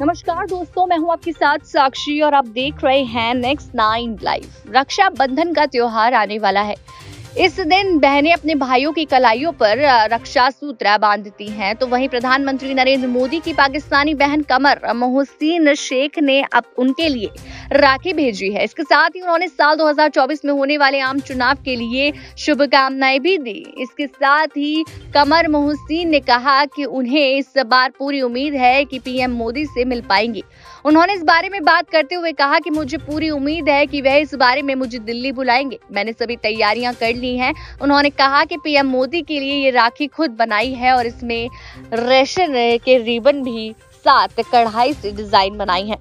नमस्कार दोस्तों, मैं हूँ आपके साथ साक्षी और आप देख रहे हैं नेक्स्ट नाइन लाइफ रक्षा बंधन का त्योहार आने वाला है। इस दिन बहनें अपने भाइयों की कलाइयों पर रक्षा सूत्र बांधती हैं। तो वहीं प्रधानमंत्री नरेंद्र मोदी की पाकिस्तानी बहन कमर मोहसिन शेख ने अब उनके लिए राखी भेजी है। इसके साथ ही उन्होंने साल 2024 में होने वाले आम चुनाव के लिए शुभकामनाएँ भी दी। इसके साथ ही कमर मोहसिन ने कहा कि उन्हें इस बार पूरी उम्मीद है कि पीएम मोदी से मिल पाएँगी। उन्होंने इस बारे में बात करते हुए कहा कि मुझे पूरी उम्मीद है कि वह इस बारे में मुझे दिल्ली बुलाएँगे। मैंने सभी तैयारियाँ कर ली हैं। उन्होंने कहा कि पीएम मोदी के लिए ये राखी खुद बनाई है और इसमें रेशन के रिबन भी साथ कढ़ाई से डिज़ाइन बनाई है।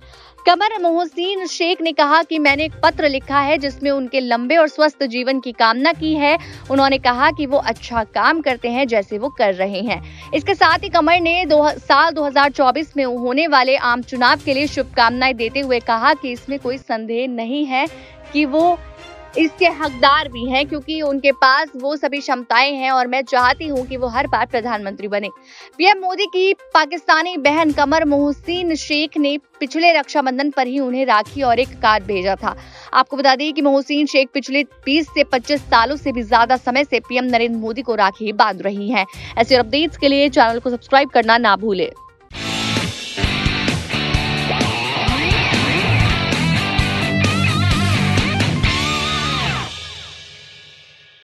कमर मोहसिन शेख ने कहा कि मैंने एक पत्र लिखा है जिसमें उनके लंबे और स्वस्थ जीवन की कामना की है। उन्होंने कहा कि वो अच्छा काम करते हैं जैसे वो कर रहे हैं। इसके साथ ही कमर ने दो, साल 2024 में होने वाले आम चुनाव के लिए शुभकामनाएँ देते हुए कहा कि इसमें कोई संदेह नहीं है कि वो इसके हकदार भी हैं क्योंकि उनके पास वो सभी क्षमताएँ हैं और मैं चाहती हूँ कि वो हर बार प्रधानमंत्री बने। पीएम मोदी की पाकिस्तानी बहन कमर मोहसिन शेख ने पिछले रक्षाबंधन पर ही उन्हें राखी और एक कार्ड भेजा था। आपको बता दें कि मोहसिन शेख पिछले 20 से 25 सालों से भी ज़्यादा समय से पीएम नरेंद्र मोदी को राखी बाँध रही हैं। ऐसे अपडेट्स के लिए चैनल को सब्सक्राइब करना ना भूले।